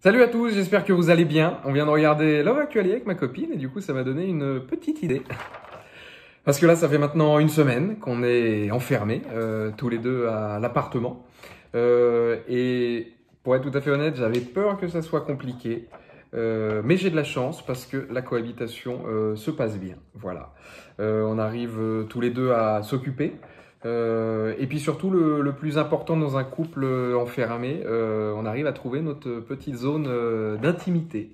Salut à tous, j'espère que vous allez bien. On vient de regarder Love Actually avec ma copine et du coup ça m'a donné une petite idée. Parce que là ça fait maintenant une semaine qu'on est enfermés euh, tous les deux à l'appartement. Euh, et pour être tout à fait honnête, j'avais peur que ça soit compliqué. Euh, mais j'ai de la chance parce que la cohabitation se passe bien. Voilà. On arrive tous les deux à s'occuper. Euh, et puis surtout, le, plus important dans un couple euh, enfermé, euh, on arrive à trouver notre petite zone d'intimité.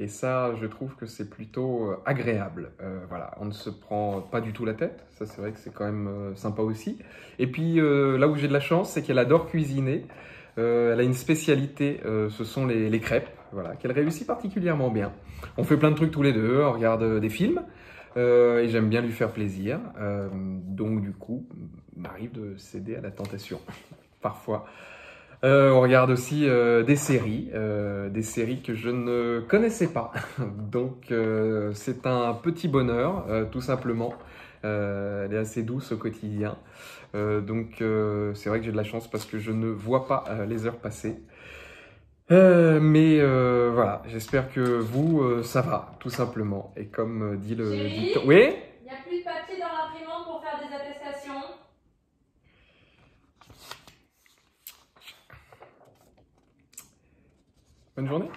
Et ça, je trouve que c'est plutôt agréable. Voilà, on ne se prend pas du tout la tête. Ça, c'est vrai que c'est quand même sympa aussi. Et puis là où j'ai de la chance, c'est qu'elle adore cuisiner. Elle a une spécialité, ce sont les, crêpes, voilà, qu'elle réussit particulièrement bien. On fait plein de trucs tous les deux, on regarde des films, et j'aime bien lui faire plaisir. Donc du coup, m'arrive de céder à la tentation, parfois. Euh, on regarde aussi euh, des séries, euh, des séries que je ne connaissais pas. Donc c'est un petit bonheur, tout simplement. Elle est assez douce au quotidien. Donc c'est vrai que j'ai de la chance parce que je ne vois pas les heures passer. Mais voilà, j'espère que vous, ça va, tout simplement. Et comme dit le dicton... Oui? Bonne journée.